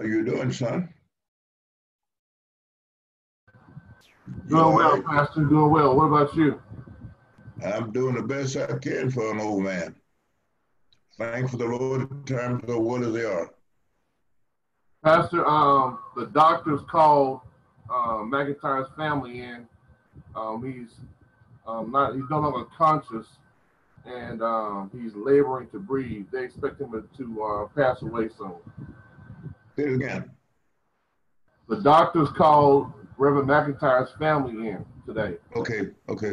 How you doing, son? Doing well, Pastor. Doing well. What about you? I'm doing the best I can for an old man. Thank for the Lord, times are what as they are. Pastor, um, the doctors called uh, McIntyre's family in. Um, he's um, not. He's no longer conscious, and um, he's laboring to breathe. They expect him to uh, pass away soon. Say it again. The doctors called Reverend McIntyre's family in today. Okay, okay,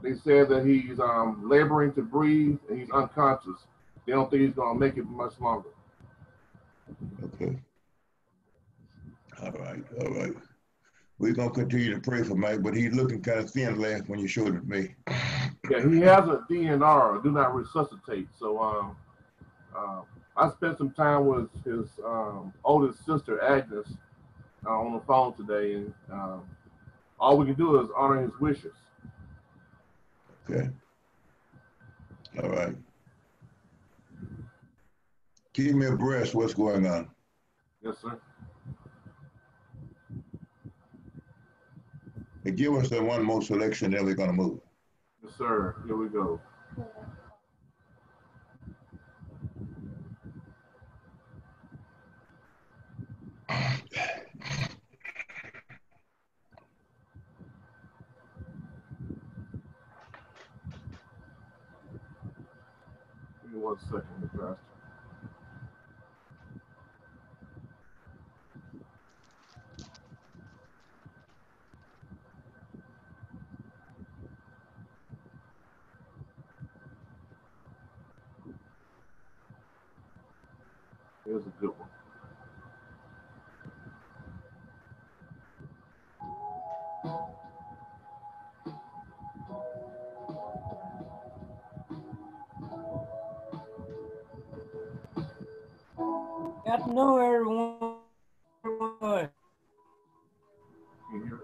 They said that he's um, laboring to breathe and he's unconscious. They don't think he's going to make it much longer. okay. All right, all right. We're gonna continue to pray for Mike, but he's looking kind of thin last when you showed it to me. Yeah, he has a DNR, do not resuscitate. So um, uh, I spent some time with his um, oldest sister, Agnes, uh, on the phone today, and um, all we can do is honor his wishes. Okay. All right. Keep me abreast what's going on. Yes, sir. And give us the one more selection, then we're gonna move. Yes, sir. Here we go. Give one second, Pastor. Here's a good one. Got to know everyone. everyone. Can you hear it?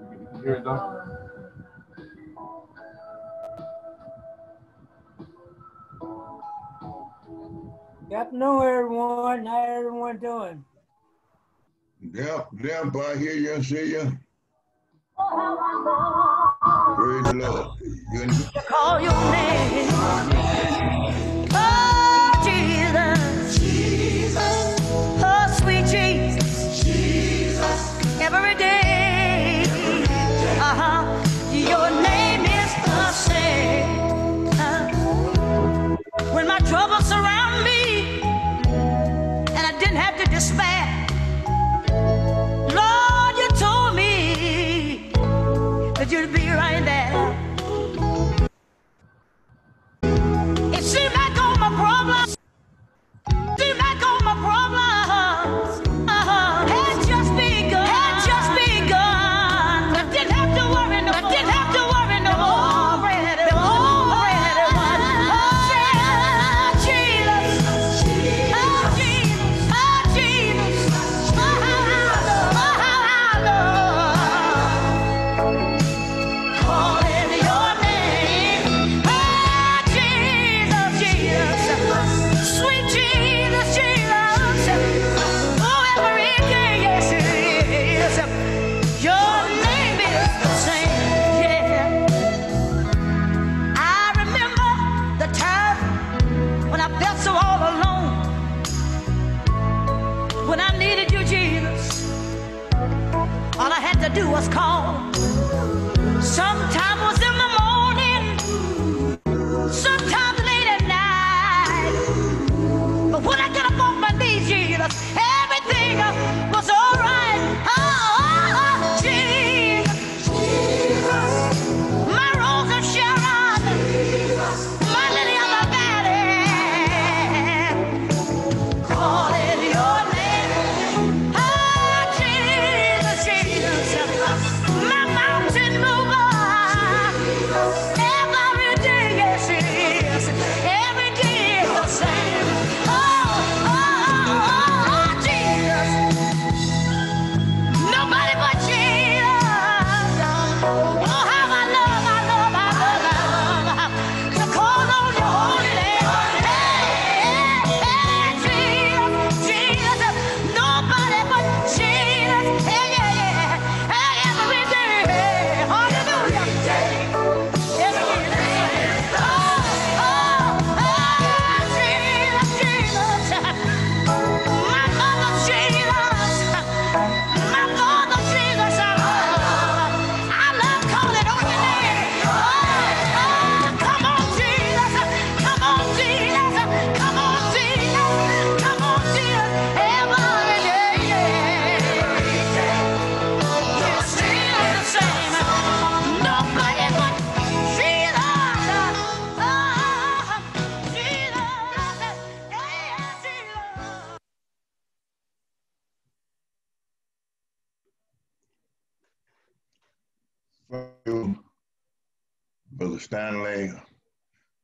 You can, you hear it, Doc? Got to know everyone. How everyone doing? Yep, yep, I hear you and see you. Oh, Praise the Lord. You call your name.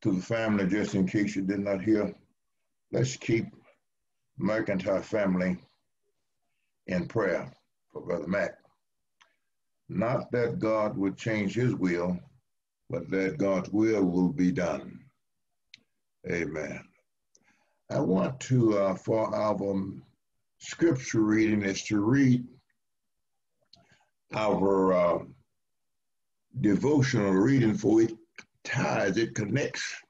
To the family, just in case you did not hear, let's keep McIntyre family in prayer for Brother Mac. Not that God would change his will, but that God's will will be done. Amen. I want to, uh, for our scripture reading, is to read our uh, devotional reading for it ties, it connects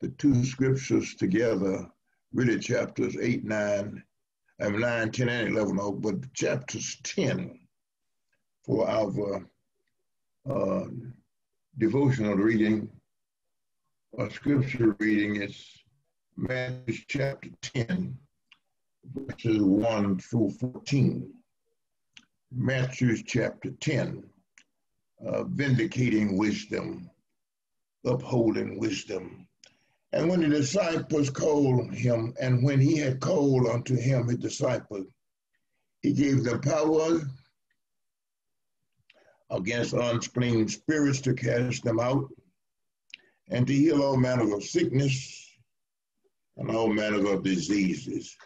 the two scriptures together, really chapters 8, 9, and 9, 10, and 11, but chapters 10 for our uh, devotional reading or scripture reading is Matthew chapter 10, verses 1 through 14. Matthew chapter 10, uh, vindicating wisdom, upholding wisdom. And when the disciples called him, and when he had called unto him his disciples, he gave them power against unclean spirits to cast them out, and to heal all manner of sickness and all manner of diseases.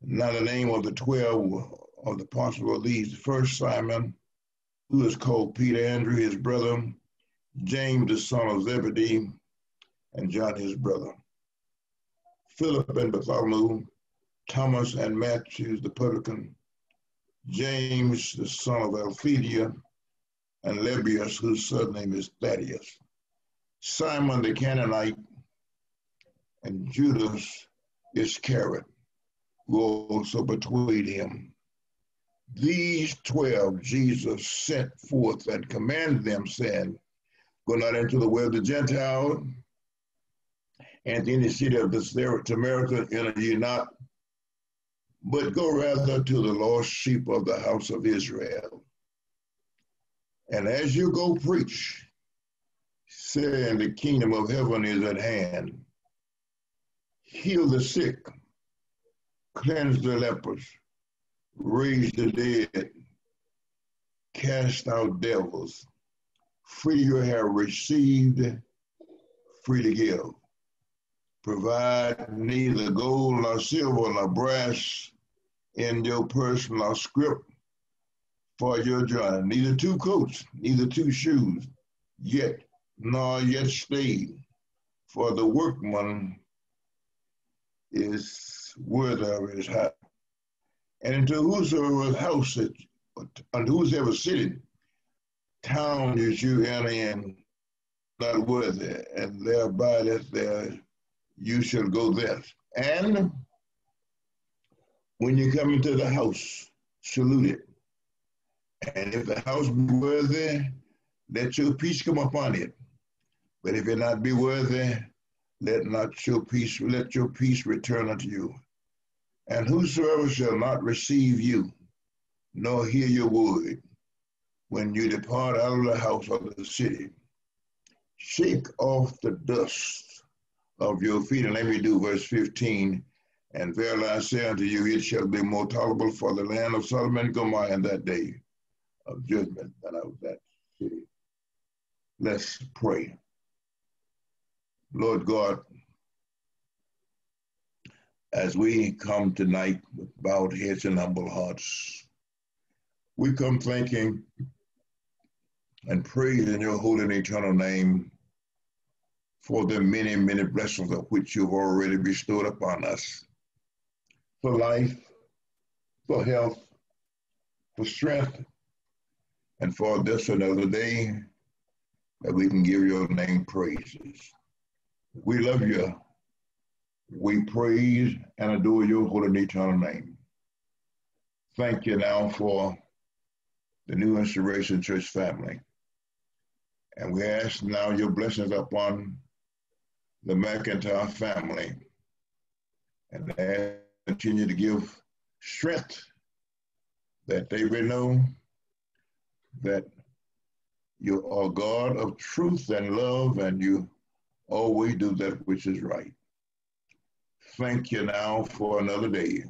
Now the name of the twelve of the apostles of these, first Simon, who is called Peter, Andrew his brother, James the son of Zebedee, and John his brother, Philip and Bartholomew, Thomas and Matthew the publican, James the son of Alphaeus, and Lebbaeus, whose surname is Thaddeus, Simon the Canaanite, and Judas Iscariot, who also betrayed him. These twelve Jesus sent forth and commanded them, saying, Go not into the way of the Gentile, and the city of the Samaritan enter ye not, but go rather to the lost sheep of the house of Israel. And as you go preach, saying the kingdom of heaven is at hand, heal the sick, cleanse the lepers, raise the dead, cast out devils, free you have received, free to give. Provide neither gold nor silver nor brass in your personal script for your journey, neither two coats, neither two shoes, yet nor yet stay, for the workman is worthy of his hat. And into whosoever house it, unto whosoever city, town that you enter in, not worthy, and thereby that there you shall go there. And when you come into the house, salute it. And if the house be worthy, let your peace come upon it. But if it not be worthy, let not your peace, let your peace return unto you. And whosoever shall not receive you, nor hear your word, when you depart out of the house of the city, shake off the dust of your feet. And let me do verse 15. And verily I say unto you, it shall be more tolerable for the land of Sodom and Gomorrah in that day of judgment than of that city. Let's pray. Lord God, as we come tonight with bowed heads and humble hearts, we come thanking and praise in your holy and eternal name for the many, many blessings of which you've already bestowed upon us for life, for health, for strength, and for this another day that we can give your name praises. We love you. We praise and adore your holy and eternal name. Thank you now for the New Inspiration Church family. And we ask now your blessings upon the McIntyre family. And ask continue to give strength that they may know that you are God of truth and love, and you always do that which is right. Thank you now for another day.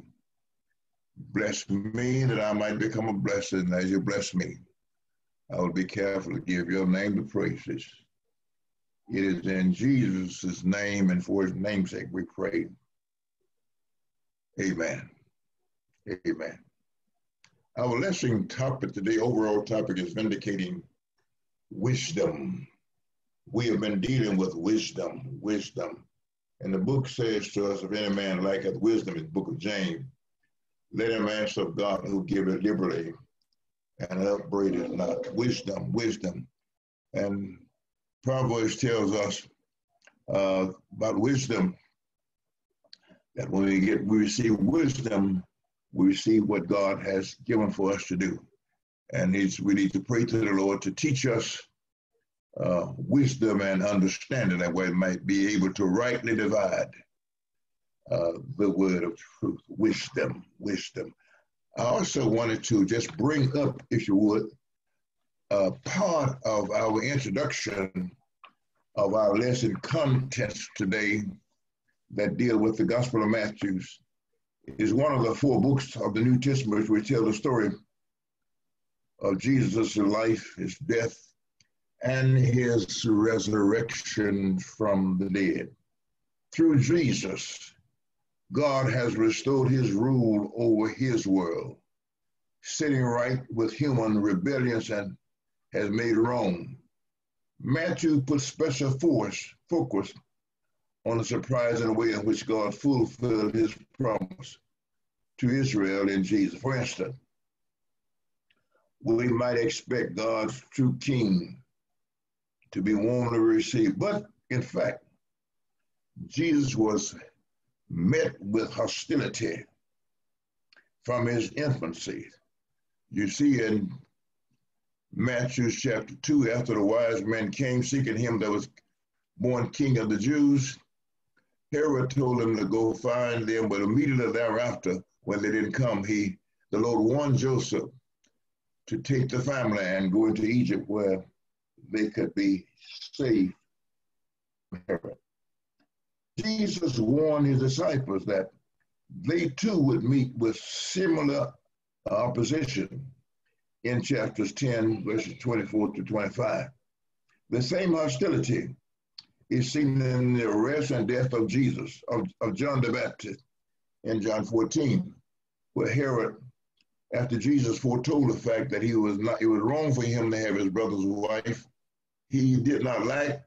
Bless me that I might become a blessing as you bless me. I will be careful to give your name the praises. It is in Jesus' name and for his namesake we pray. Amen. Amen. Our lesson topic today, overall topic, is vindicating wisdom. We have been dealing with wisdom, wisdom. And the book says to us, if any man lacketh wisdom, in the book of James, let him ask of God who giveth liberally and upbraideth not. Wisdom, wisdom. And Proverbs tells us uh, about wisdom that when we get we receive wisdom, we receive what God has given for us to do. And we need to pray to the Lord to teach us uh, wisdom and understanding that we might be able to rightly divide uh, the word of truth. Wisdom, wisdom. I also wanted to just bring up, if you would, a part of our introduction of our lesson contents today that deal with the Gospel of Matthew is one of the four books of the New Testament which tell the story of Jesus' life, his death, and his resurrection from the dead. Through Jesus, God has restored his rule over his world, sitting right with human rebellions and has made wrong. Matthew puts special force, focus on the surprising way in which God fulfilled his promise to Israel in Jesus. For instance, we might expect God's true king to be warmly received, but in fact, Jesus was met with hostility from his infancy. You see in Matthew chapter 2, after the wise men came seeking him that was born king of the Jews, Herod told him to go find them, but immediately thereafter, when they didn't come, he the Lord warned Joseph to take the family and go into Egypt where they could be saved. Herod. Jesus warned his disciples that they too would meet with similar opposition in chapters 10, verses 24 to 25. The same hostility is seen in the arrest and death of Jesus, of, of John the Baptist in John 14, where Herod, after Jesus foretold the fact that he was not, it was wrong for him to have his brother's wife, he did not like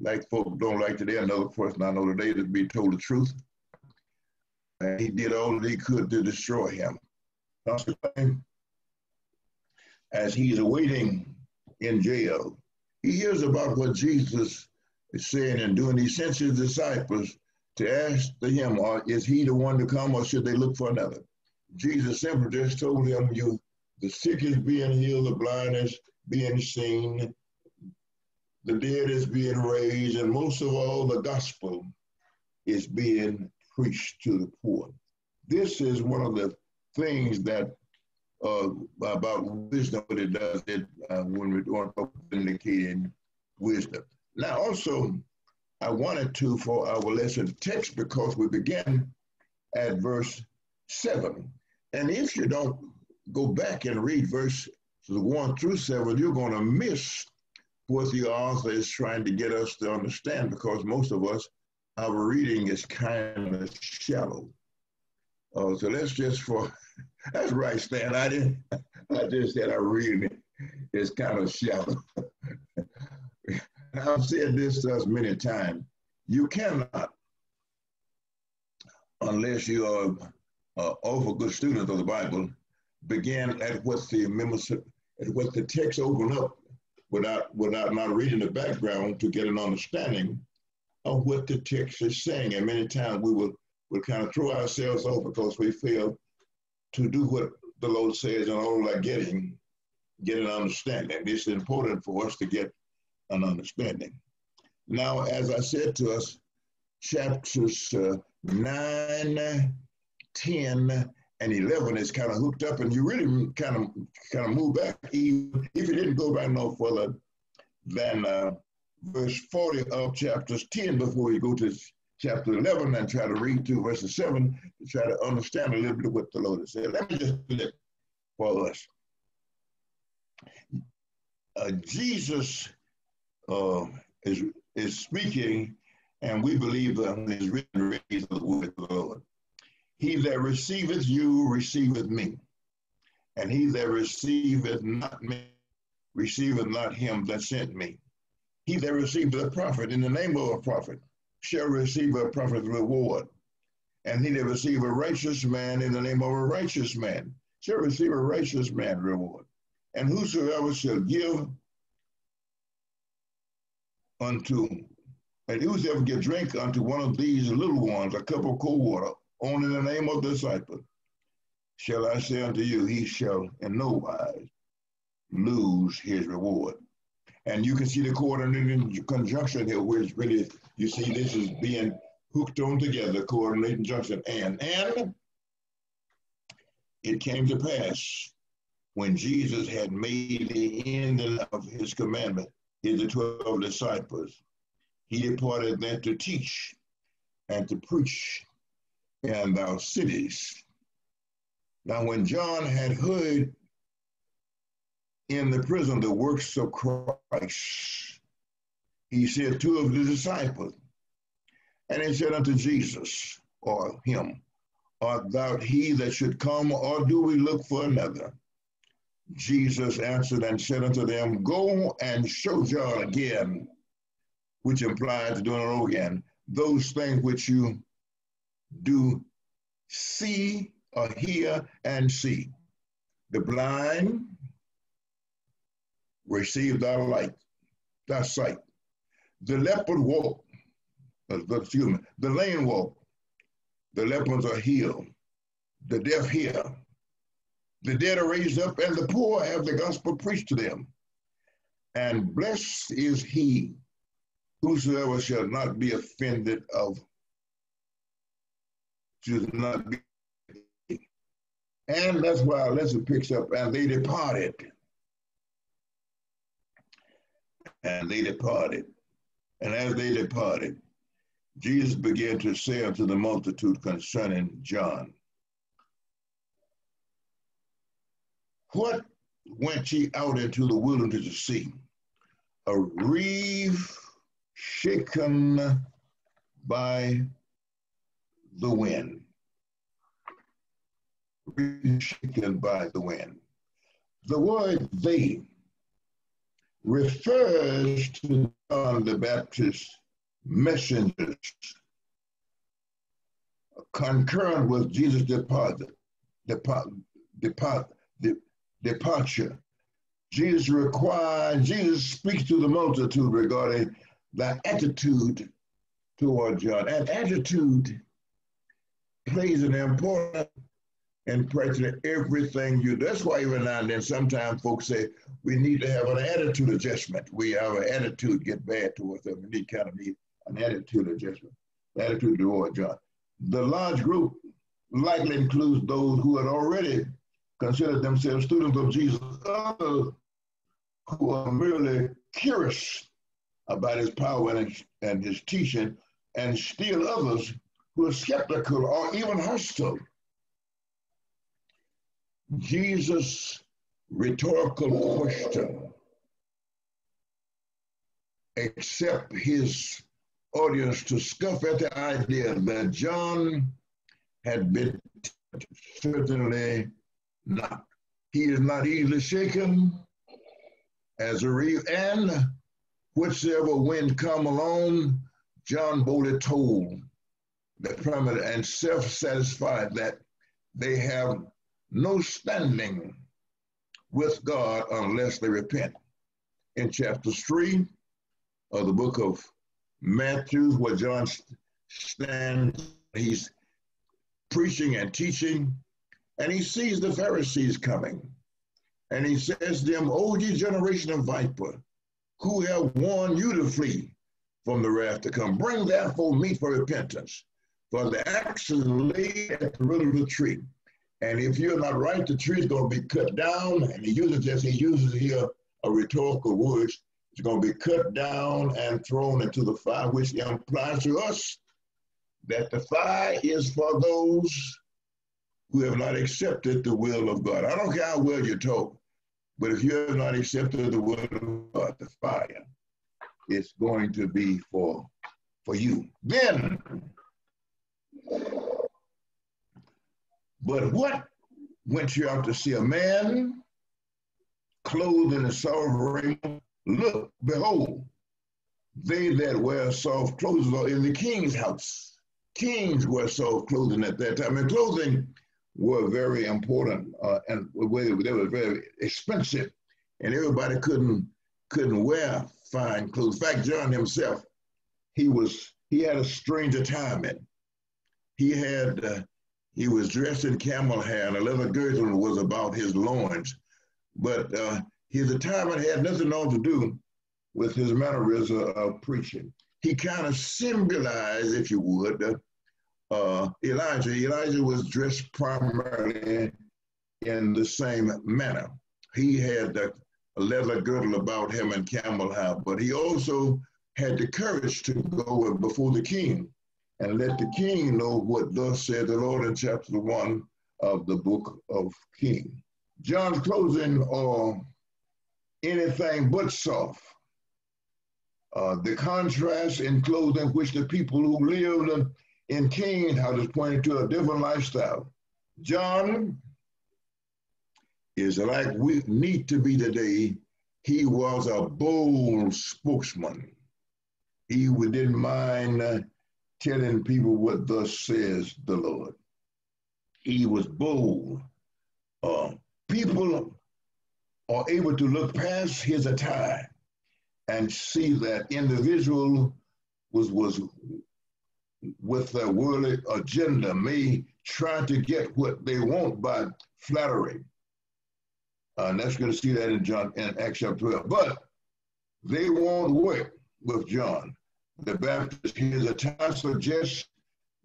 like folks don't like today. Another person I know today to be told the truth. And he did all that he could to destroy him. As he's awaiting in jail, he hears about what Jesus is saying and doing. He sends his disciples to ask him, is he the one to come or should they look for another? Jesus simply just told him, you, the sick is being healed, the blind is being seen, the dead is being raised, and most of all, the gospel is being preached to the poor. This is one of the things that uh, about wisdom, what it does it, uh, when we're doing indicating wisdom. Now, also, I wanted to for our lesson text because we begin at verse 7. And if you don't go back and read verse 1 through 7, you're going to miss what the author is trying to get us to understand because most of us, our reading is kind of shallow. Uh, so let's just for, that's right, Stan. I didn't, I just said our reading is kind of shallow. I've said this to us many times. You cannot, unless you are uh, over good student of the Bible, begin at what the at what the text open up without, without not reading the background to get an understanding of what the text is saying. And many times we will, will kind of throw ourselves off because we fail to do what the Lord says and all like getting, get an understanding. It's important for us to get an understanding. Now, as I said to us, chapters uh, 9, 10, and 11 is kind of hooked up and you really kind of kind of move back even if you didn't go back no further than uh, verse 40 of chapters 10 before you go to chapter 11 and try to read to verses 7 to try to understand a little bit of what the Lord has said. Let me just it for us. Uh, Jesus uh, is is speaking, and we believe that is written, the word of the Lord. He that receiveth you receiveth me, and he that receiveth not me receiveth not him that sent me. He that receiveth a prophet in the name of a prophet shall receive a prophet's reward. And he that receive a righteous man in the name of a righteous man shall receive a righteous man reward. And whosoever shall give unto, and whosoever give drink unto one of these little ones a cup of cold water, only the name of the disciple, shall I say unto you, he shall in no wise lose his reward. And you can see the coordinating conjunction here, which really, you see this is being hooked on together, coordinating junction. And, and it came to pass when Jesus had made the end of his commandment, his the 12 disciples, he departed then to teach and to preach in our cities. Now, when John had heard in the prison the works of Christ, he said two of the disciples, and he said unto Jesus, or him, Art thou he that should come, or do we look for another? Jesus answered and said unto them, Go and show John again, which implies doing it again, those things which you do see or hear and see. The blind receive thy light, thy sight. The leopard walk, uh, excuse me, the lame walk, the lepers are healed, the deaf hear, the dead are raised up, and the poor have the gospel preached to them. And blessed is he whosoever shall not be offended of, not be. And that's why lesson picks up, and they departed. And they departed. And as they departed, Jesus began to say unto the multitude concerning John, What went ye out into the wilderness to see? A reeve shaken by the wind. Shaken by the wind. The word they refers to John the Baptist messengers concurrent with Jesus' departure, depart, depart, departure. Jesus requires, Jesus speaks to the multitude regarding the attitude toward John. And attitude plays an important and practically everything you. That's why even now and then sometimes folks say we need to have an attitude adjustment. We have an attitude get bad towards them. We need kind of need an attitude adjustment, attitude toward John. The large group likely includes those who had already considered themselves students of Jesus, others who are merely curious about his power and and his teaching, and still others who are skeptical or even hostile. Jesus' rhetorical question, except his audience to scoff at the idea that John had been certainly not. He is not easily shaken as a reef, and whichever wind come along, John boldly told permanent and self-satisfied that they have no standing with God unless they repent. In chapter three of the book of Matthew, where John stands, he's preaching and teaching and he sees the Pharisees coming. And he says to them, O ye generation of viper, who have warned you to flee from the wrath to come. Bring therefore meat for repentance. For the axe is laid at the root of the tree. And if you're not right, the tree is going to be cut down. And he uses this, he uses here a rhetorical words. It's going to be cut down and thrown into the fire, which implies to us that the fire is for those who have not accepted the will of God. I don't care how well you talk, but if you have not accepted the will of God, the fire it's going to be for for you. Then, but what went you out to see a man clothed in a raiment? Look, behold, they that wear soft clothes are in the king's house. Kings wear soft clothing at that time, and clothing were very important, uh, and they were very expensive, and everybody couldn't couldn't wear fine clothes. In fact, John himself, he was he had a strange retirement. He had uh, he was dressed in camel hair, and a leather girdle was about his loins, but uh, his retirement had nothing on to do with his mannerism of preaching. He kind of symbolized, if you would, uh, uh, Elijah. Elijah was dressed primarily in the same manner. He had a leather girdle about him and camel hair, but he also had the courage to go before the king and let the king know what thus said the Lord in chapter one of the book of King. John's closing are anything but soft. Uh, the contrast in clothing which the people who lived in King house is pointing to a different lifestyle. John is like we need to be today. He was a bold spokesman. He didn't mind uh, telling people what thus says the Lord. He was bold. Uh, people are able to look past his attire and see that individual was was with their worldly agenda may try to get what they want by flattery. Uh, and that's going to see that in John in Acts chapter 12. But they won't work with John. The Baptist, his attire suggests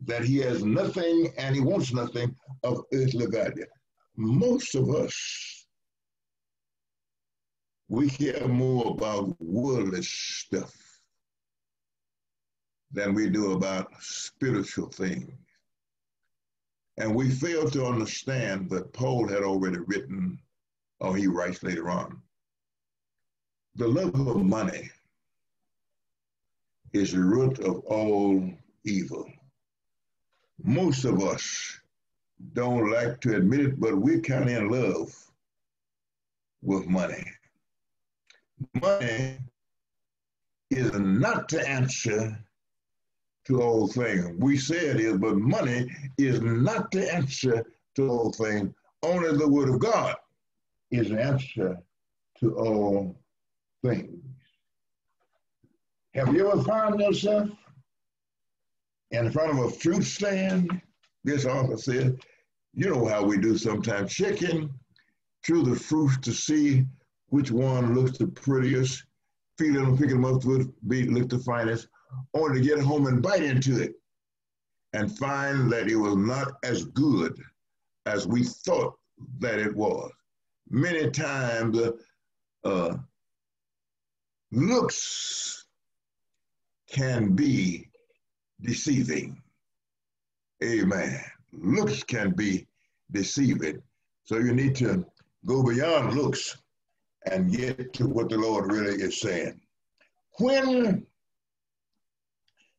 that he has nothing and he wants nothing of earthly value. Most of us, we care more about worldly stuff than we do about spiritual things. And we fail to understand that Paul had already written, or he writes later on, the love of money is the root of all evil. Most of us don't like to admit it, but we're kind of in love with money. Money is not the answer to all things. We say it is, but money is not the answer to all things. Only the word of God is the answer to all things. Have you ever found yourself in front of a fruit stand? This author said, you know how we do sometimes, checking through the fruits to see which one looks the prettiest, feeling them, picking them up to be look the finest, only to get home and bite into it and find that it was not as good as we thought that it was. Many times, uh, uh, looks can be deceiving. Amen. Looks can be deceiving. So you need to go beyond looks and get to what the Lord really is saying. When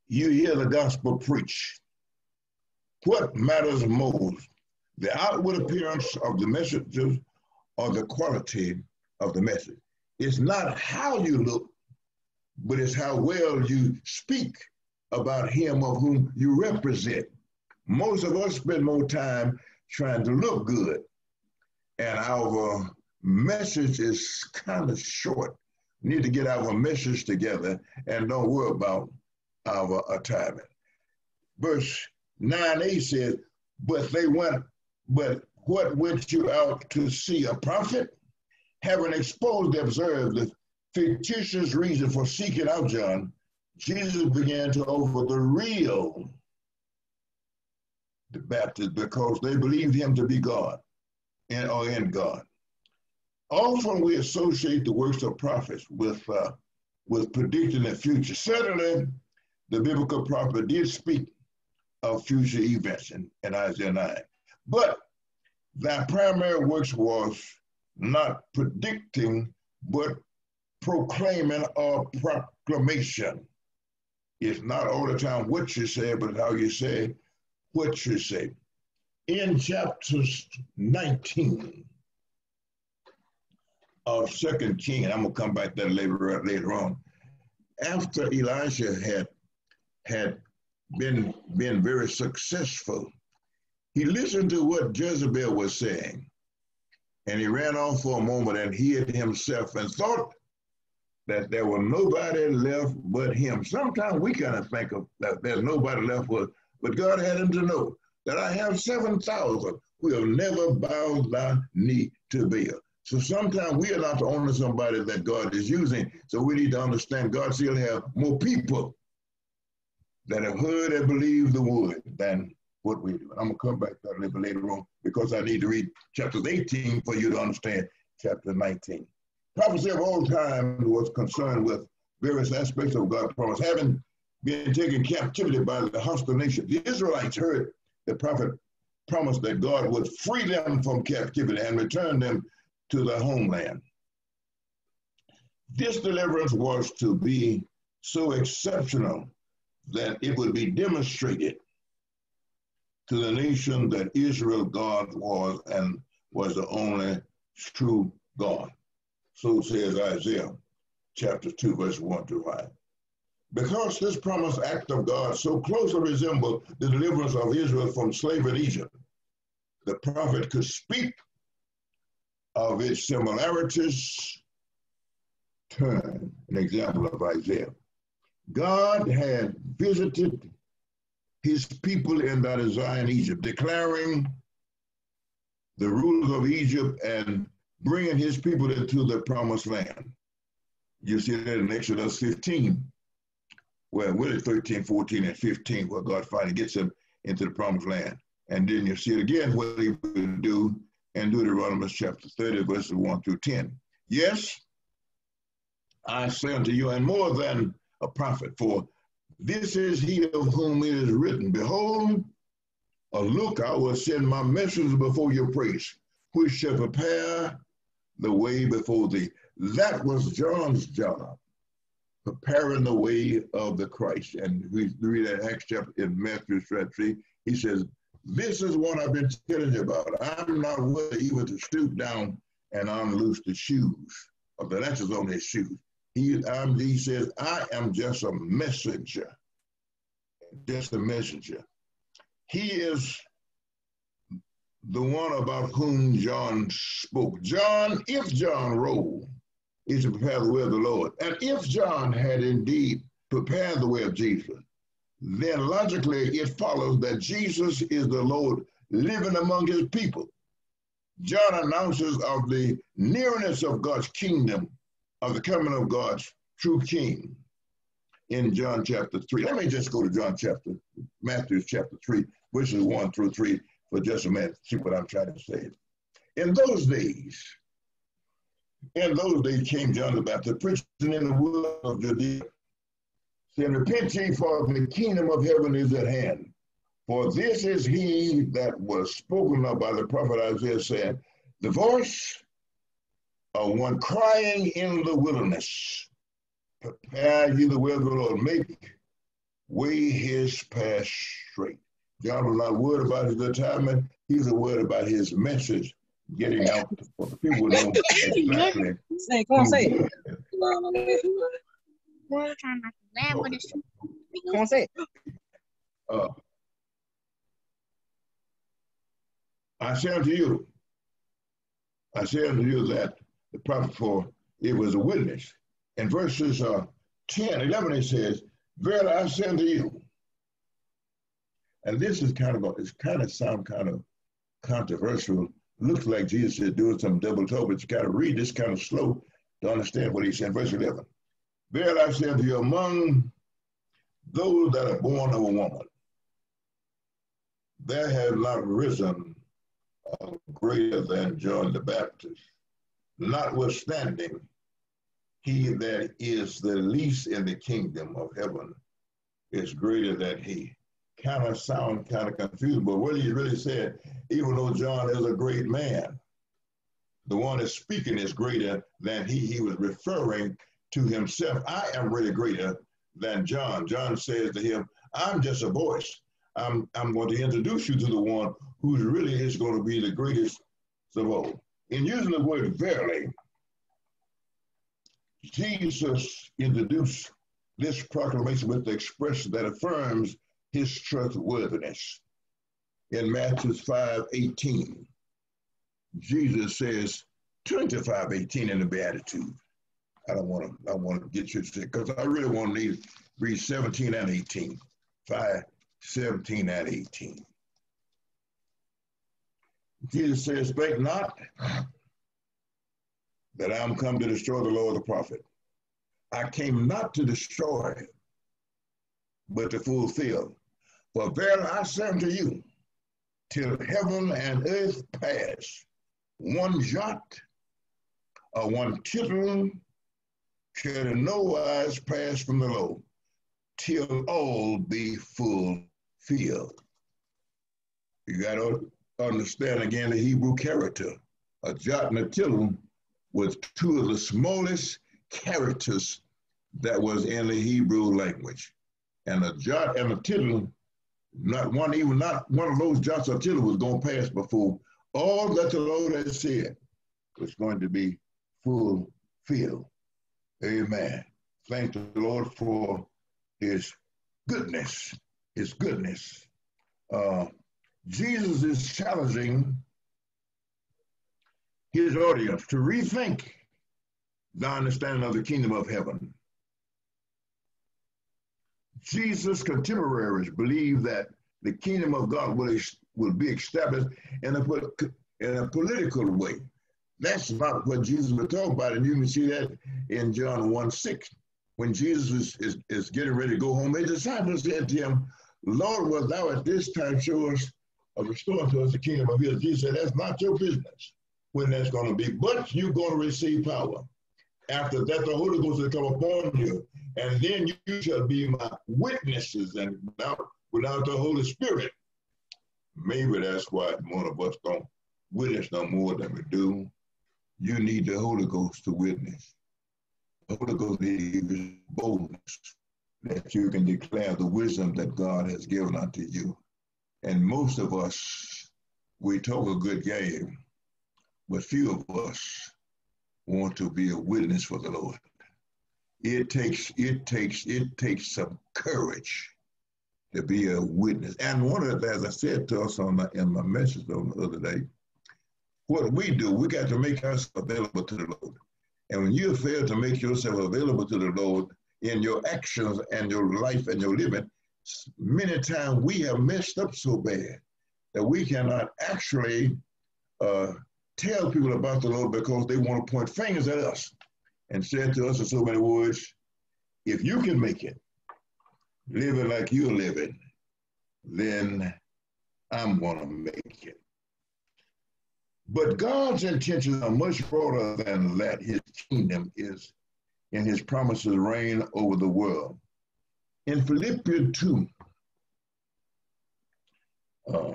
you hear the gospel preached, what matters most, the outward appearance of the messages or the quality of the message? It's not how you look, but it's how well you speak about him of whom you represent. Most of us spend more time trying to look good, and our message is kind of short. We need to get our message together and don't worry about our attire. Verse 9a says, But they went, but what went you out to see? A prophet? Having exposed, observed the fictitious reason for seeking out John, Jesus began to offer the real the Baptist because they believed him to be God and or in God. Often we associate the works of prophets with uh, with predicting the future. Certainly, the biblical prophet did speak of future events in, in Isaiah 9. But that primary works was not predicting, but proclaiming or proclamation. It's not all the time what you say, but how you say what you say. In chapter 19 of Second King, I'm gonna come back to that later later on. After Elijah had had been been very successful, he listened to what Jezebel was saying, and he ran off for a moment and hid himself and thought that there was nobody left but him. Sometimes we kind of think of that there's nobody left but, but God had him to know that I have 7,000 who have never bowed thy knee to Baal. So sometimes we are not the only somebody that God is using. So we need to understand God still have more people that have heard and believed the word than what we do. I'm gonna come back to that a little later on because I need to read chapters 18 for you to understand chapter 19. Prophecy of old time was concerned with various aspects of God's promise. Having been taken captivity by the hostile nation, the Israelites heard the prophet promise that God would free them from captivity and return them to their homeland. This deliverance was to be so exceptional that it would be demonstrated to the nation that Israel God was and was the only true God. So says Isaiah chapter 2, verse 1 to 5. Because this promised act of God so closely resembled the deliverance of Israel from slavery in Egypt, the prophet could speak of its similarities. Turn an example of Isaiah. God had visited his people in that Zion, Egypt, declaring the rulers of Egypt and bringing his people into the promised land. You see that in Exodus 15, where really 13, 14, and 15, where God finally gets them into the promised land. And then you see it again what he would do in Deuteronomy chapter 30, verses 1 through 10. Yes, I say unto you, and more than a prophet, for this is he of whom it is written, Behold, a look, I will send my messengers before your praise, which shall prepare the way before thee. That was John's job, preparing the way of the Christ. And we read that Acts chapter in Matthew chapter he says, This is what I've been telling you about. I'm not worthy even to stoop down and unloose the shoes of the latches on his shoes. He, um, he says, I am just a messenger, just a messenger. He is the one about whom John spoke. John, if John wrote, is to prepare the way of the Lord. And if John had indeed prepared the way of Jesus, then logically it follows that Jesus is the Lord living among his people. John announces of the nearness of God's kingdom, of the coming of God's true king in John chapter 3. Let me just go to John chapter, Matthew chapter 3, verses 1 through 3 for just a minute, see what I'm trying to say. In those days, in those days came John the Baptist preaching in the wilderness of Judea, saying, Repent ye, for the kingdom of heaven is at hand. For this is he that was spoken of by the prophet Isaiah, saying, The voice of one crying in the wilderness, Prepare ye the way of the Lord, make way his path straight. God was not worried about his retirement. He was worried about his message getting out for the people know exactly. Say, come on, say it. Come on, say it. Uh, I say unto you, I say unto you that the prophet for it was a witness. In verses uh, 10, 11, it says, Verily I say unto you, and this is kind of, a, it's kind of sound kind of controversial. Looks like Jesus is doing some double talk, but you got to read this kind of slow to understand what he said. Verse 11. Verily I say unto you, among those that are born of a woman, there have not risen greater than John the Baptist. Notwithstanding, he that is the least in the kingdom of heaven is greater than he kind of sound kind of confused, but what he really said, even though John is a great man, the one that's speaking is greater than he. He was referring to himself, I am really greater than John. John says to him, I'm just a voice. I'm, I'm going to introduce you to the one who really is going to be the greatest of all. In using the word verily, Jesus introduced this proclamation with the expression that affirms his trustworthiness. In Matthew 5 18, Jesus says, 25 18 in the Beatitude. I don't want to, I want to get you to because I really want to read 17 and 18. 5, 17 and 18. Jesus says, Think not that I am come to destroy the law of the prophet. I came not to destroy, but to fulfill. For verily I say unto you, till heaven and earth pass, one jot or one tittle shall in no wise pass from the law, till all be fulfilled. You got to understand again the Hebrew character. A jot and a tittle was two of the smallest characters that was in the Hebrew language. And a jot and a tittle, not one, even not one of those jots or tittle was going to pass before all that the Lord has said was going to be fulfilled. Amen. Thank the Lord for his goodness, his goodness. Uh, Jesus is challenging his audience to rethink the understanding of the kingdom of heaven. Jesus' contemporaries believe that the kingdom of God will, will be established in a, in a political way. That's not what Jesus was talking about. And you can see that in John 1 6. When Jesus is, is, is getting ready to go home, his disciples said to him, Lord, will thou at this time show us or restore to us the kingdom of Israel? Jesus said, That's not your business when that's going to be, but you're going to receive power. After that, the Holy Ghost will come upon you, and then you shall be my witnesses. And without, without the Holy Spirit, maybe that's why one of us don't witness no more than we do. You need the Holy Ghost to witness. The Holy Ghost gives boldness that you can declare the wisdom that God has given unto you. And most of us, we talk a good game, but few of us want to be a witness for the Lord. It takes it takes it takes some courage to be a witness. And one of the as I said to us on my, in my message on the other day, what we do, we got to make ourselves available to the Lord. And when you fail to make yourself available to the Lord in your actions and your life and your living, many times we have messed up so bad that we cannot actually uh, tell people about the Lord because they want to point fingers at us and said to us in so many words, if you can make it, living like you're living, then I'm going to make it. But God's intentions are much broader than that. His kingdom is and his promises reign over the world. In Philippians 2, uh,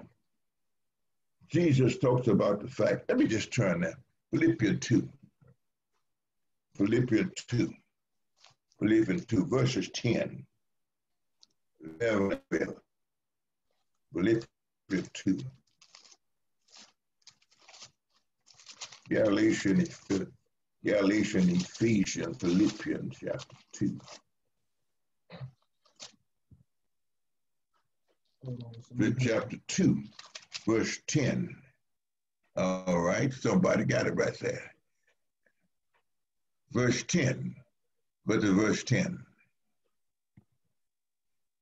Jesus talks about the fact, let me just turn that. Philippians 2. Philippians 2. Philippians 2, verses 10. 11, 12. Philippians 2. Galatians, Galatians, Ephesians, Philippians chapter 2. chapter 2 verse 10. All right, somebody got it right there. Verse 10. What is verse 10?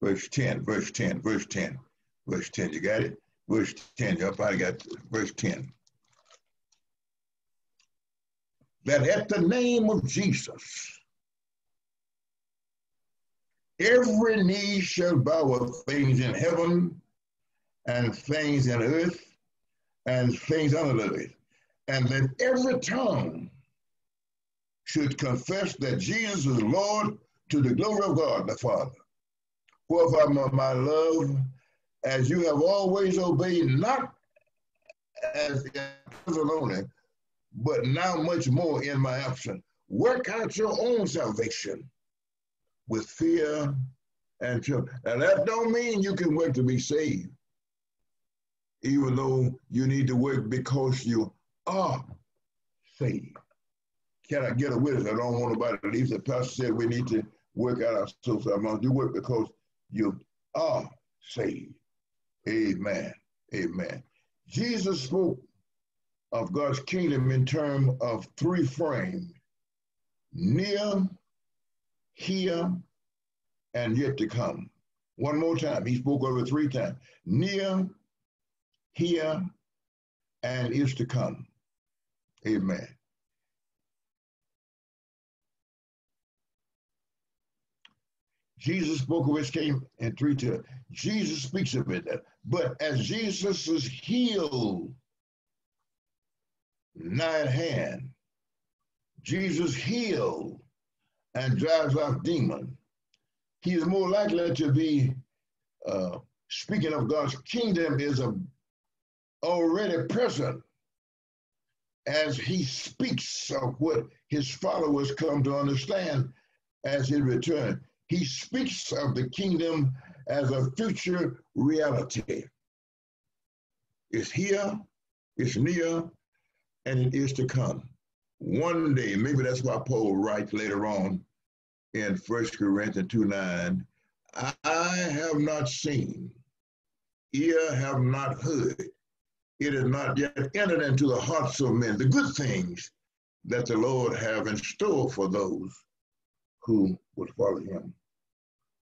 Verse 10, verse 10, verse 10, verse 10. You got it? Verse 10. Y'all probably got verse 10. That at the name of Jesus, every knee shall bow of things in heaven and things in earth and things under the earth. And that every tongue should confess that Jesus is Lord to the glory of God the Father. Wherefore, my, my love, as you have always obeyed, not as in prison only, but now much more in my absence. work out your own salvation with fear and trembling. Now that don't mean you can work to be saved, even though you need to work because you are saved. Can I get a witness? I don't want nobody to leave. The pastor said we need to work out our social amount. You work because you are saved. Amen. Amen. Jesus spoke of God's kingdom in terms of three frames near, here, and yet to come. One more time. He spoke over three times near, here, and is to come. Amen. Jesus spoke of his came in three times. Jesus speaks of it. But as Jesus is healed nigh at hand, Jesus healed and drives off demon. He is more likely to be uh, speaking of God's kingdom is a, already present as he speaks of what his followers come to understand as he return. He speaks of the kingdom as a future reality. It's here, it's near, and it is to come. One day, maybe that's why Paul writes later on in 1 Corinthians 2 9, I have not seen, ear have not heard, it is not yet entered into the hearts of men, the good things that the Lord have in store for those who would follow him.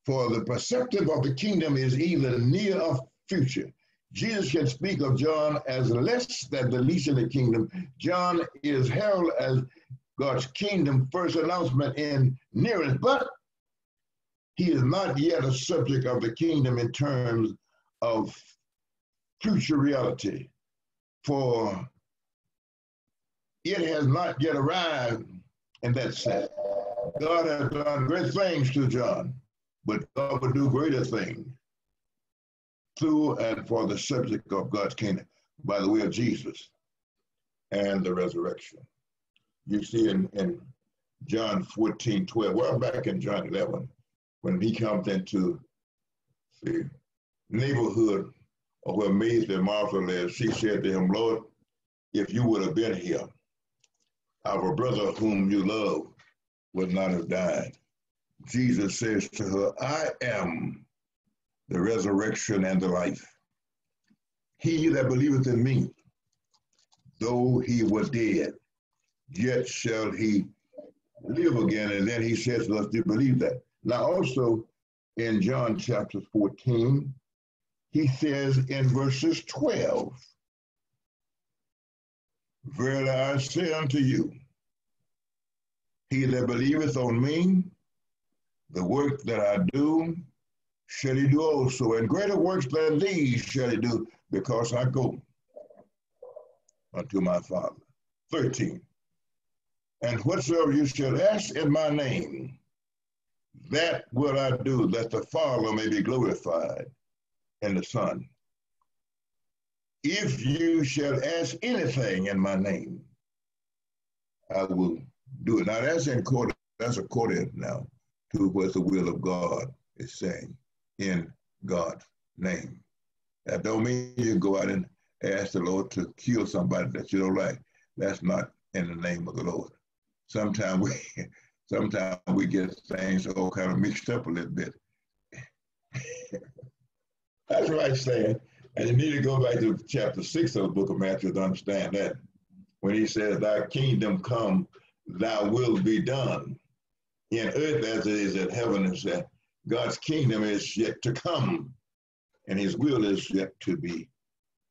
For the perspective of the kingdom is either near or future. Jesus can speak of John as less than the least in the kingdom. John is held as God's kingdom first announcement in nearness, but he is not yet a subject of the kingdom in terms of future reality. For it has not yet arrived in that sense. God has done great things to John, but God will do greater things through and for the subject of God's kingdom by the way of Jesus and the resurrection. You see in, in John 14, 12, well, back in John 11, when he comes into the neighborhood of where Mary and Martha lived, she said to him, Lord, if you would have been here, our brother whom you love would not have died. Jesus says to her, I am the resurrection and the life. He that believeth in me, though he were dead, yet shall he live again. And then he says to us to believe that. Now, also in John chapter 14, he says in verses 12, Verily I say unto you, he that believeth on me, the work that I do, shall he do also, and greater works than these shall he do, because I go unto my Father. 13. And whatsoever you shall ask in my name, that will I do, that the Father may be glorified in the Son. If you shall ask anything in my name, I will do it. Now that's in court, that's according now to what the will of God is saying in God's name. That don't mean you go out and ask the Lord to kill somebody that you don't like. That's not in the name of the Lord. Sometimes we sometimes we get things all kind of mixed up a little bit. That's what I'm saying. And you need to go back to chapter six of the book of Matthew to understand that. When he says, Thy kingdom come, thy will be done in earth as it is in heaven, is that God's kingdom is yet to come, and his will is yet to be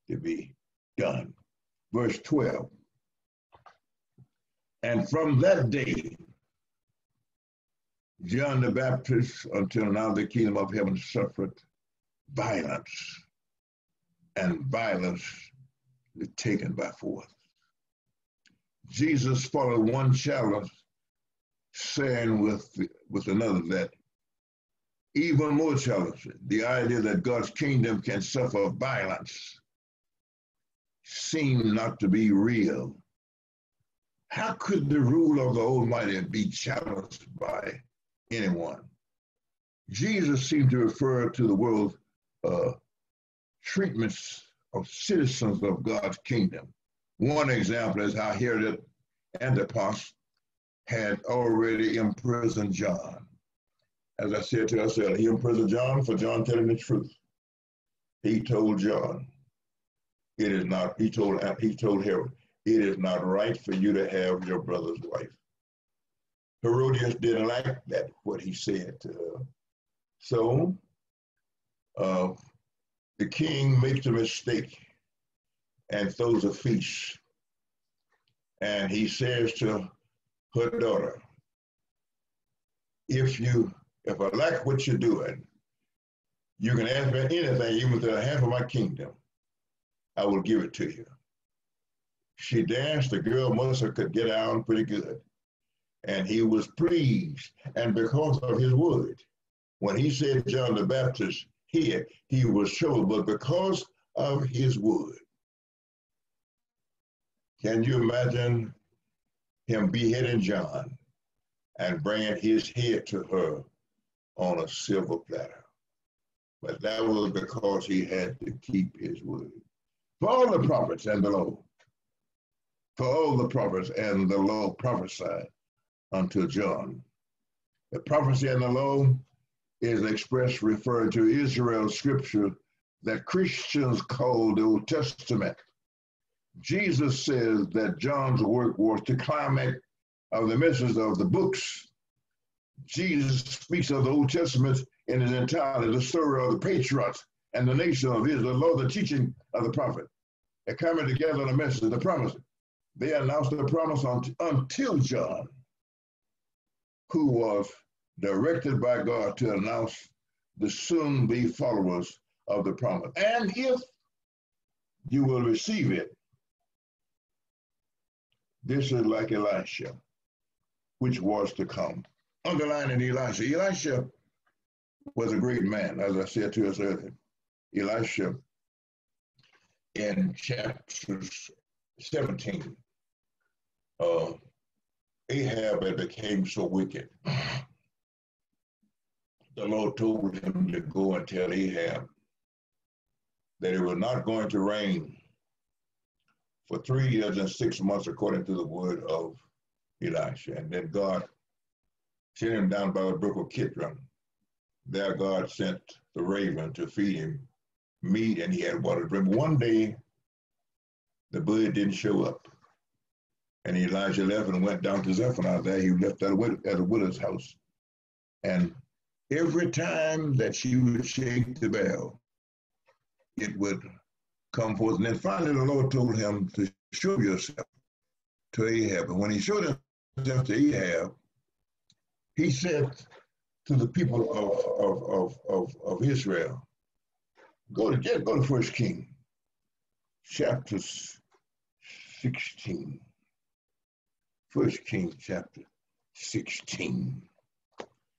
to be done. Verse 12. And from that day, John the Baptist until now the kingdom of heaven suffered violence, and violence taken by force. Jesus followed one challenge, saying with, with another that even more challenging, the idea that God's kingdom can suffer violence seemed not to be real how could the rule of the Almighty be challenged by anyone? Jesus seemed to refer to the world's uh, treatments of citizens of God's kingdom. One example is how Herod Antipas had already imprisoned John. As I said to us earlier, he imprisoned John for John telling the truth. He told John, it is not, he told, he told Herod, it is not right for you to have your brother's wife. Herodias didn't like that, what he said to her. So uh, the king makes a mistake and throws a feast. And he says to her daughter, if you, if I like what you're doing, you can ask me anything, even to half of my kingdom. I will give it to you. She danced, the girl must have could get out pretty good. And he was pleased. And because of his word, when he said John the Baptist here, he was troubled, but because of his word. Can you imagine him beheading John and bringing his head to her on a silver platter? But that was because he had to keep his word. For all the prophets and the law, for all the prophets and the law prophesied unto John. The prophecy and the law is expressed referring to Israel's scripture that Christians call the Old Testament. Jesus says that John's work was the climax of the message of the books. Jesus speaks of the Old Testament in its entirety, the story of the patriots and the nation of Israel, the the teaching of the prophet. They're coming together in a message, the promise. They announced the promise until John, who was directed by God to announce the soon be followers of the promise. And if you will receive it, this is like Elisha, which was to come. Underlining Elisha. Elisha was a great man, as I said to us earlier. Elisha in chapter 17, uh, Ahab had became so wicked. The Lord told him to go and tell Ahab that it was not going to rain for three years and six months, according to the word of Elisha. And then God sent him down by the brook of Kidron. There God sent the raven to feed him meat and he had water to drink. One day, the bird didn't show up. And Elijah left and went down to Zephaniah there. He left at a, at a widow's house. And every time that she would shake the bell, it would come forth. And then finally the Lord told him to show yourself to Ahab. And when he showed himself to Ahab, he said to the people of, of, of, of, Israel, Go to get go to First King, chapter 16. First King chapter 16.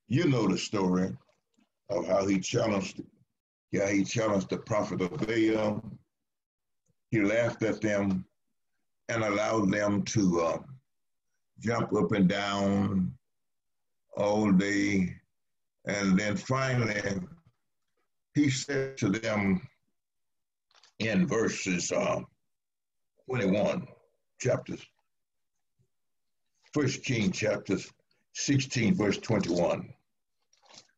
You know the story of how he challenged, yeah, he challenged the prophet of Baal. He laughed at them and allowed them to uh, jump up and down all day. And then finally, he said to them in verses uh, 21, chapters, First King chapters 16, verse 21.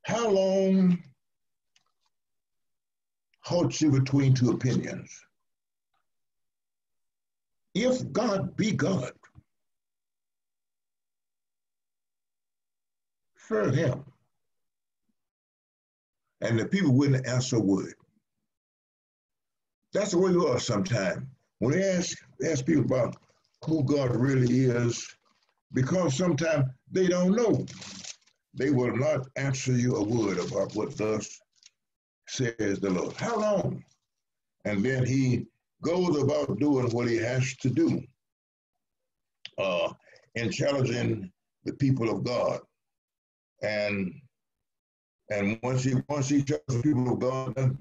How long halt you between two opinions? If God be God, serve him and the people wouldn't answer a word. That's the way we are sometimes. When they ask, ask people about who God really is, because sometimes they don't know, they will not answer you a word about what thus says the Lord. How long? And then he goes about doing what he has to do uh, in challenging the people of God. And and once he once he tells the people of God,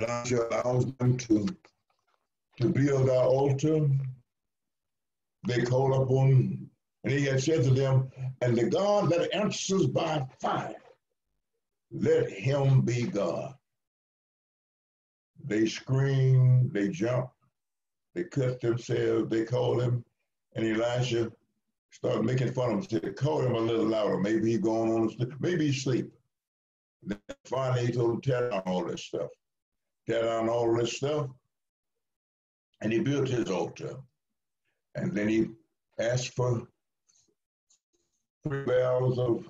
Elijah allows them to to build our altar. they call upon, and he had said to them, and the God that answers by fire, let him be God. They scream, they jump, they cut themselves, they call him, and Elisha started making fun of him, said, call him a little louder. Maybe he's going on, maybe he's asleep. Then finally he told him, tear down all this stuff. Tear down all this stuff. And he built his altar. And then he asked for three barrels of,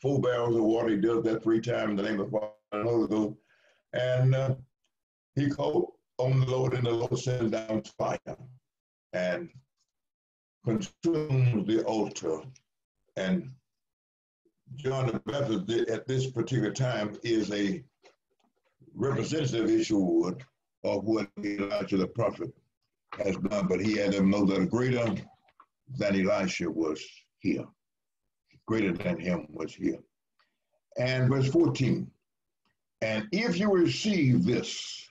four barrels of water. He does that three times in the name of the Father and Holy Ghost. And uh, he called on the Lord, and the Lord sent down fire and consumed the altar. And John the Baptist at this particular time is a representative issue of what Elijah the prophet has done, but he had them know that greater than Elisha was here. Greater than him was here. And verse 14, and if you receive this,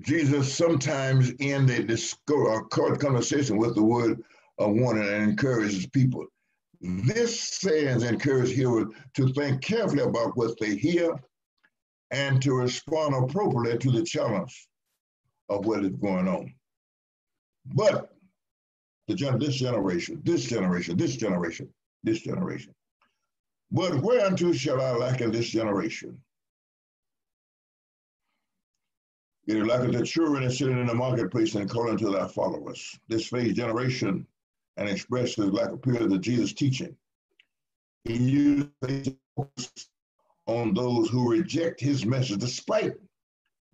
Jesus sometimes in the discourse, uh, conversation with the word of warning and encourages people. This saying encourages hearers to think carefully about what they hear and to respond appropriately to the challenge of what is going on. But the gen- this generation, this generation, this generation, this generation. But whereunto shall I liken this generation? It is like the children that sitting in the marketplace and calling to their followers. This phase generation and expresses like a period of Jesus' teaching. He used on those who reject his message despite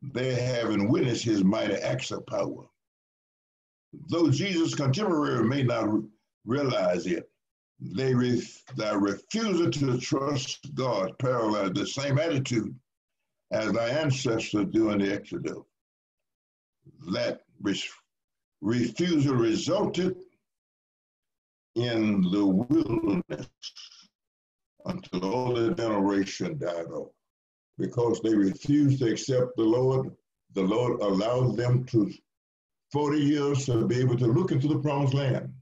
their having witnessed his mighty acts of power. Though Jesus' contemporary may not realize it, they ref- their refusal to trust God paralleled the same attitude as our ancestors during the Exodus. That refusal resulted in the wilderness until all the generation died off. Because they refused to accept the Lord, the Lord allowed them to 40 years to be able to look into the promised land.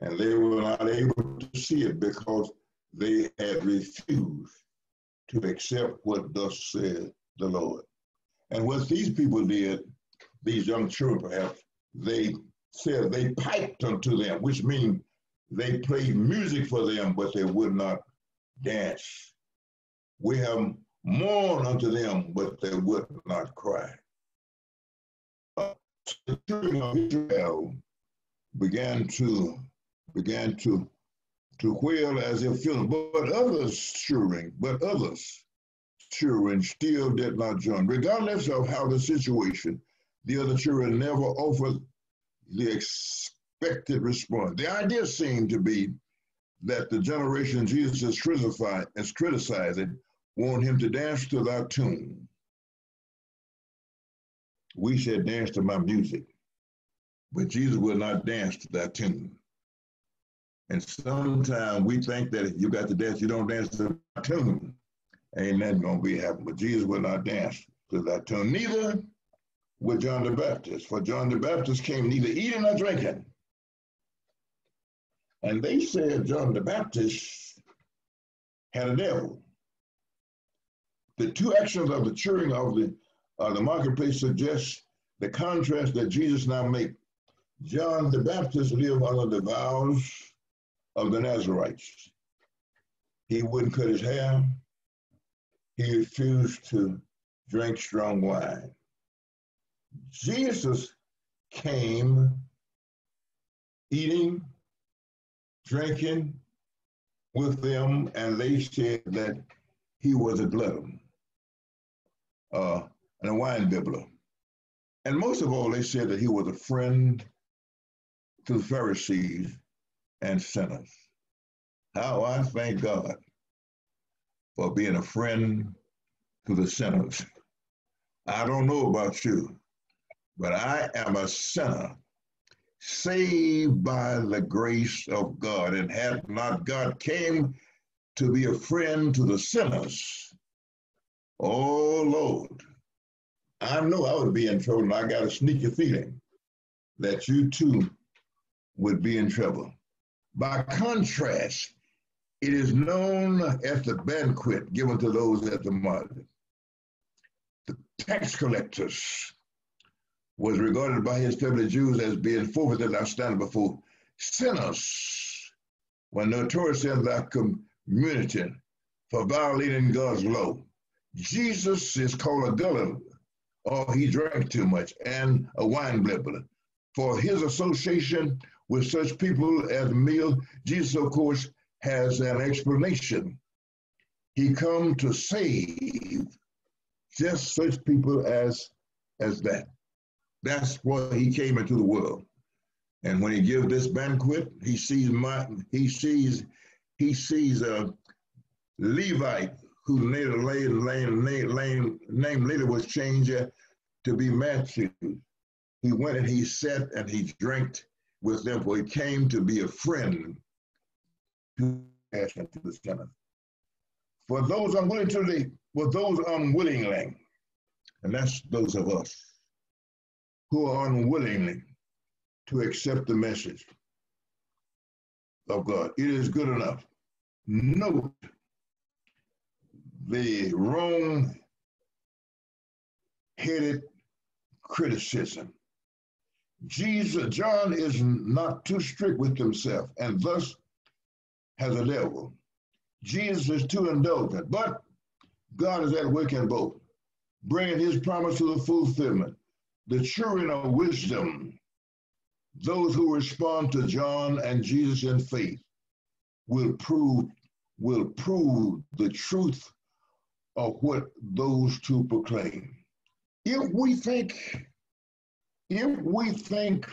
And they were not able to see it because they had refused to accept what thus said the Lord. And what these people did, these young children perhaps, they said they piped unto them, which means they played music for them, but they would not dance. We have mourned unto them, but they would not cry. Uh, the children of Israel began to began to to wail as if feeling, but others cheering, but others children still did not join. Regardless of how the situation, the other children never offered the expected response. The idea seemed to be that the generation Jesus is crucified is criticizing want him to dance to that tune. We said dance to my music, but Jesus will not dance to that tune. And sometimes we think that if you got to dance, you don't dance to that tune. Ain't nothing gonna be happening. But Jesus will not dance to that tune. Neither would John the Baptist. For John the Baptist came neither eating nor drinking. And they said John the Baptist had a devil. The two actions of the cheering of the uh, the marketplace suggest the contrast that Jesus now makes. John the Baptist lived under the vows of the Nazarites. He wouldn't cut his hair. He refused to drink strong wine. Jesus came eating, drinking with them, and they said that he was a glutton uh, and a wine bibbler. And most of all, they said that he was a friend to the Pharisees and sinners. How I thank God for being a friend to the sinners. I don't know about you, but I am a sinner saved by the grace of God. And had not God came to be a friend to the sinners, oh Lord, I know I would be in trouble. And I got a sneaky feeling that you too would be in trouble. By contrast, it is known as the banquet given to those at the market. The tax collectors was regarded by his fellow Jews as being forfeited and standing before sinners when notorious in their community for violating God's law. Jesus is called a gulliver, or he drank too much, and a wine blibber. For his association with such people at the meal, Jesus, of course, has an explanation. He come to save just such people as as that. That's why he came into the world. And when he gives this banquet, he sees my, he sees he sees a Levite whose name, name, name, name later was changed to be Matthew. He went and he sat and he drank with them, for he came to be a friend to the sinner. For those unwilling to the, for those unwillingly, and that's those of us who are unwilling to accept the message of God. It is good enough. Note the wrong headed criticism. Jesus, John is not too strict with himself and thus has a devil. Jesus is too indulgent, but God is at work in both, bringing his promise to the fulfillment the children of wisdom, those who respond to John and Jesus in faith, will prove will prove the truth of what those two proclaim. If we think, if we think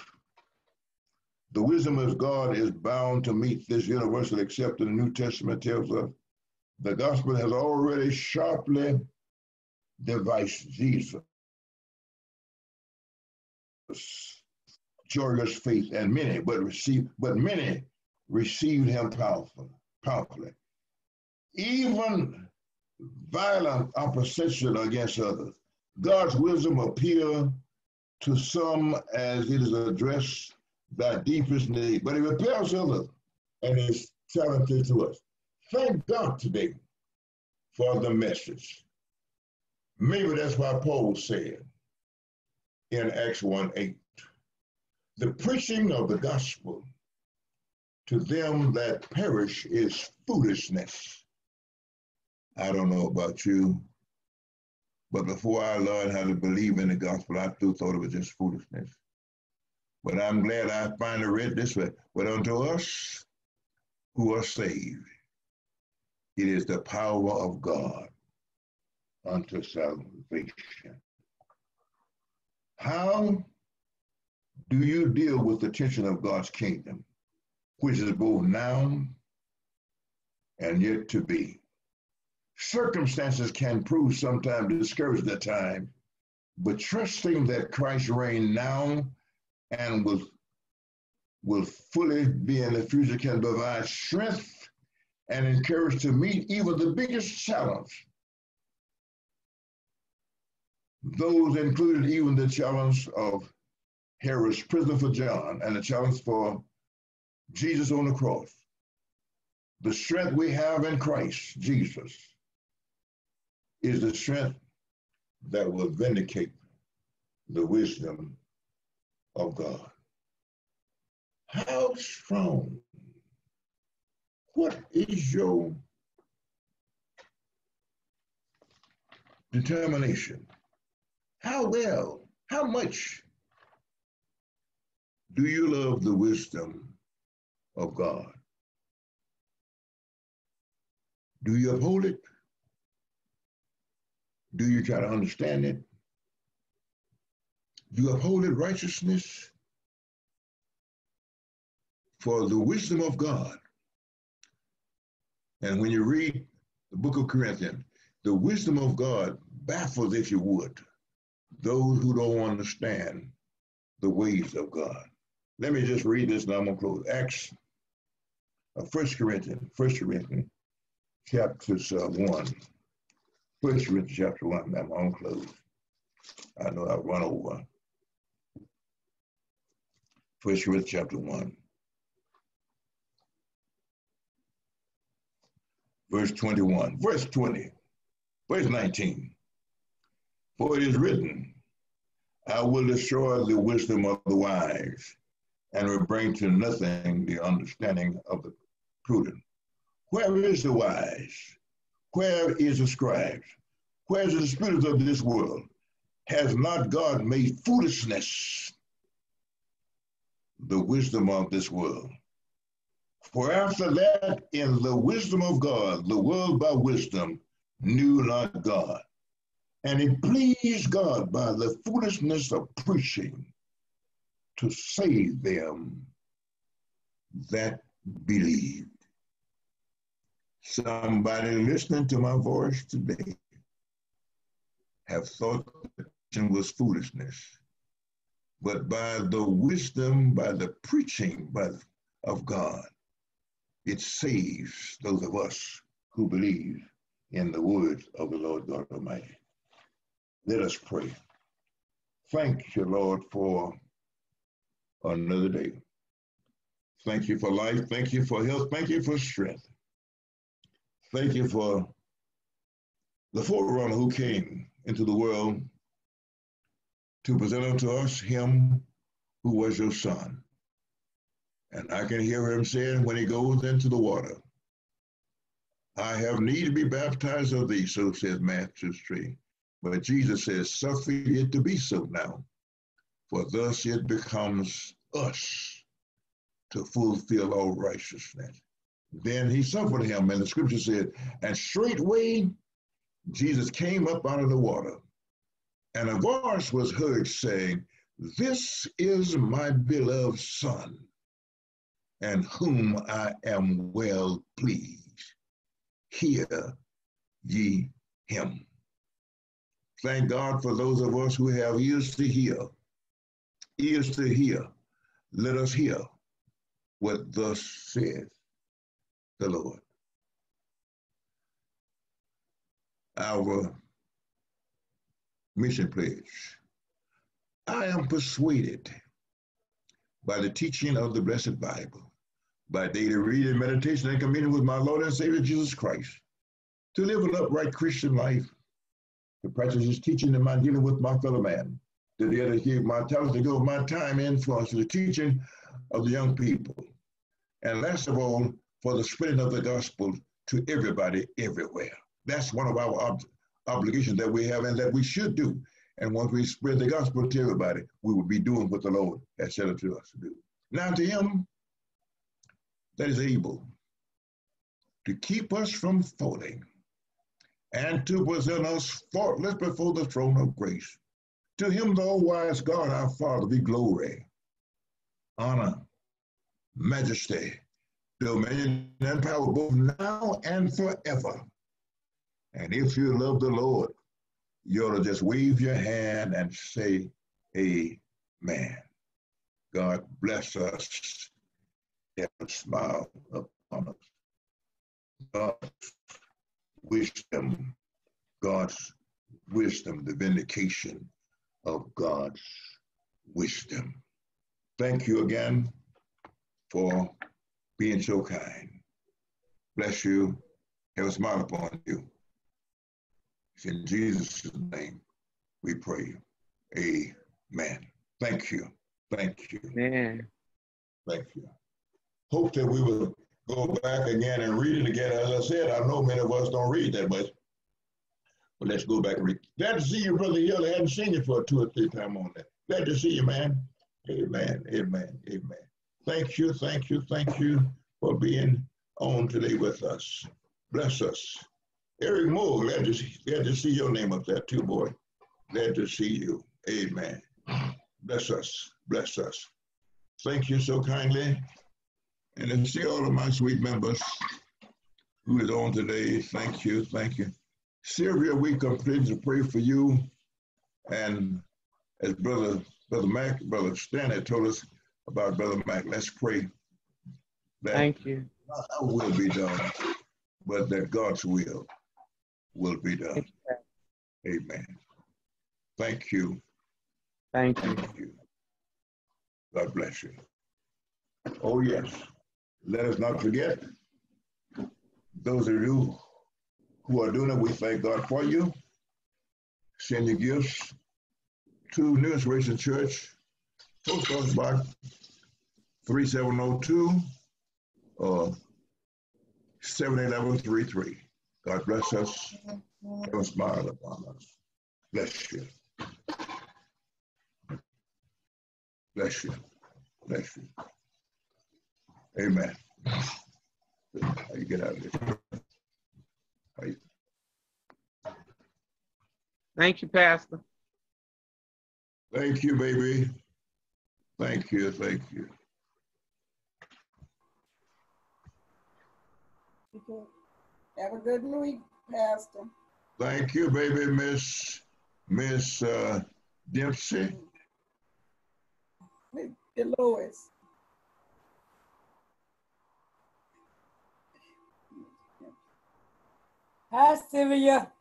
the wisdom of God is bound to meet this universal accepted, the New Testament tells us the gospel has already sharply devised Jesus joyous faith, and many, but received, but many received him powerfully, powerfully. Even violent opposition against others. God's wisdom appear to some as it is addressed by deepest need, but it repels others and is talented to us. Thank God today for the message. Maybe that's why Paul said, in Acts 1 8. The preaching of the gospel to them that perish is foolishness. I don't know about you, but before I learned how to believe in the gospel, I still thought it was just foolishness. But I'm glad I finally read this way. But unto us who are saved, it is the power of God unto salvation. How do you deal with the tension of God's kingdom, which is both now and yet to be? Circumstances can prove sometimes discouraged at times, but trusting that Christ reigns now and will, will fully be in the future can provide strength and encourage to meet even the biggest challenge those included even the challenge of Herod's prison for John and the challenge for Jesus on the cross. The strength we have in Christ Jesus is the strength that will vindicate the wisdom of God. How strong? What is your determination? How well, how much do you love the wisdom of God? Do you uphold it? Do you try to understand it? Do you uphold it righteousness? For the wisdom of God. And when you read the book of Corinthians, the wisdom of God baffles, if you would, those who don't understand the ways of God. Let me just read this and I'm going to close. Acts, uh, 1 Corinthians, 1 Corinthians, chapters uh, 1. 1 Corinthians, chapter 1. I'm to close. I know I've run over. First Corinthians, chapter 1. Verse 21. Verse 20. Verse 19. For it is written, I will destroy the wisdom of the wise and will bring to nothing the understanding of the prudent. Where is the wise? Where is the scribes? Where is the spirits of this world? Has not God made foolishness the wisdom of this world? For after that, in the wisdom of God, the world by wisdom knew not God. And it pleased God by the foolishness of preaching to save them that believed. Somebody listening to my voice today have thought that was foolishness. But by the wisdom, by the preaching by, of God, it saves those of us who believe in the words of the Lord God Almighty. Let us pray. Thank you, Lord, for another day. Thank you for life. Thank you for health. Thank you for strength. Thank you for the forerunner who came into the world to present unto us him who was your son. And I can hear him saying when he goes into the water, I have need to be baptized of thee, so says Matthew 3. But Jesus says, suffer it to be so now, for thus it becomes us to fulfill all righteousness. Then he suffered him, and the scripture said, and straightway Jesus came up out of the water, and a voice was heard saying, This is my beloved Son, and whom I am well pleased. Hear ye him. Thank God for those of us who have ears to hear. Ears to hear. Let us hear what thus says the Lord. Our mission pledge. I am persuaded by the teaching of the blessed Bible, by daily reading, meditation, and communion with my Lord and Savior Jesus Christ, to live an upright Christian life to practice his teaching in my dealing with my fellow man, to dedicate my talents to give my time and influence to the teaching of the young people. And last of all, for the spreading of the gospel to everybody everywhere. That's one of our ob- obligations that we have and that we should do. And once we spread the gospel to everybody, we will be doing what the Lord has said to us to do. Now to him that is able to keep us from falling and to present us faultless before the throne of grace. To him, the all wise God, our Father, be glory, honor, majesty, dominion, and power, both now and forever. And if you love the Lord, you ought to just wave your hand and say, Amen. God bless us. Have a smile upon us. God wisdom, God's wisdom, the vindication of God's wisdom. Thank you again for being so kind. Bless you. Have a smile upon you. It's in Jesus' name we pray. You. Amen. Thank you. Thank you. Man. Thank you. Hope that we will go back again and read it again. As I said, I know many of us don't read that much. But let's go back and read. Glad to see you, Brother Hill. I hadn't seen you for two or three times on that. Glad to see you, man. Amen. Amen. Amen. Thank you. Thank you. Thank you for being on today with us. Bless us. Eric Moore, glad to, see, glad to see your name up there too, boy. Glad to see you. Amen. Bless us. Bless us. Thank you so kindly and to see all of my sweet members who is on today. Thank you, thank you. Sylvia, we continue to pray for you. And as Brother Brother Mac, Brother Stanley told us about Brother Mac, let's pray that Thank you. our will be done, but that God's will will be done. Amen. Thank you. Thank you. Thank you. God bless you. Oh, yes. Let us not forget those of you who are doing it, we thank God for you. Send your gifts to New Inspiration Church, Post Box 3702 or 71133. Uh, God bless us. Have a smile upon us. Bless you. Bless you. Bless you. Amen. How you get out of you- Thank you, Pastor. Thank you, baby. Thank you, thank you. Okay. Have a good week, Pastor. Thank you, baby, Miss Miss uh, Dempsey. Lois. Hi, Sylvia.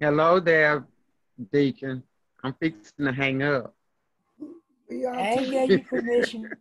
Hello there, Deacon. I'm fixing to hang up. We I ain't gave you permission.